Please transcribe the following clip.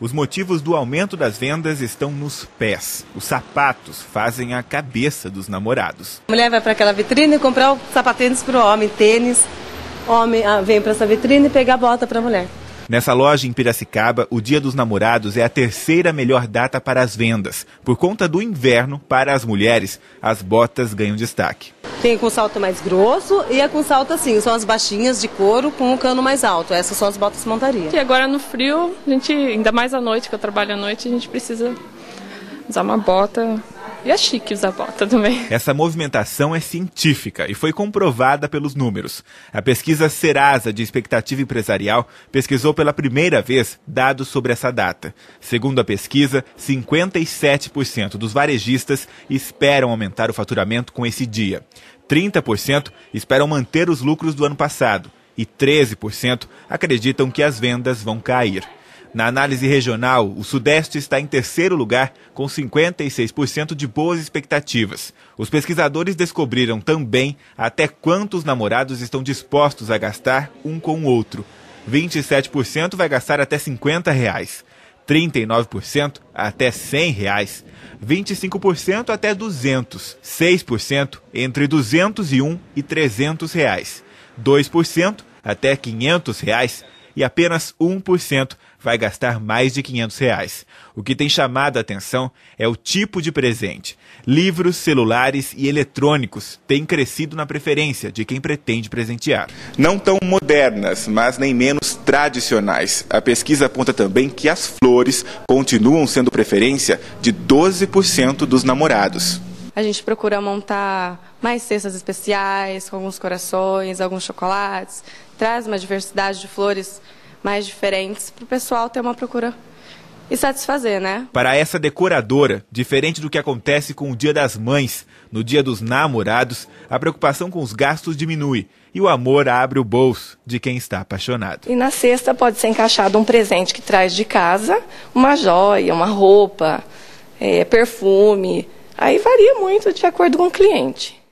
Os motivos do aumento das vendas estão nos pés. Os sapatos fazem a cabeça dos namorados. A mulher vai para aquela vitrine comprar o sapatênis para o homem, tênis. Homem ah, vem para essa vitrine pegar a bota para a mulher. Nessa loja em Piracicaba, o Dia dos Namorados é a terceira melhor data para as vendas. Por conta do inverno, para as mulheres, as botas ganham destaque. Tem com salto mais grosso e a com salto assim, são as baixinhas de couro com o cano mais alto. Essas são as botas montaria. E agora no frio, a gente, ainda mais à noite, que eu trabalho à noite, a gente precisa usar uma bota e é chique usar bota também. Essa movimentação é científica e foi comprovada pelos números. A pesquisa Serasa de Expectativa Empresarial pesquisou pela primeira vez dados sobre essa data. Segundo a pesquisa, 57% dos varejistas esperam aumentar o faturamento com esse dia. 30% esperam manter os lucros do ano passado e 13% acreditam que as vendas vão cair. Na análise regional, o Sudeste está em terceiro lugar, com 56% de boas expectativas. Os pesquisadores descobriram também até quantos namorados estão dispostos a gastar um com o outro. 27% vai gastar até 50 reais. 39% até 100 reais, 25% até 200, 6% entre 201 e 300 reais, 2% até 500 reais e apenas 1% vai gastar mais de 500 reais. O que tem chamado a atenção é o tipo de presente. Livros, celulares e eletrônicos têm crescido na preferência de quem pretende presentear. Não tão modernas, mas nem menos tradicionais. A pesquisa aponta também que as flores continuam sendo preferência de 12% dos namorados. A gente procura montar mais cestas especiais, com alguns corações, alguns chocolates, traz uma diversidade de flores mais diferentes para o pessoal ter uma procura e satisfazer, né? Para essa decoradora, diferente do que acontece com o Dia das Mães, no Dia dos Namorados, a preocupação com os gastos diminui e o amor abre o bolso de quem está apaixonado. E na cesta pode ser encaixado um presente que traz de casa, uma joia, uma roupa, é, perfume. Aí varia muito de acordo com o cliente.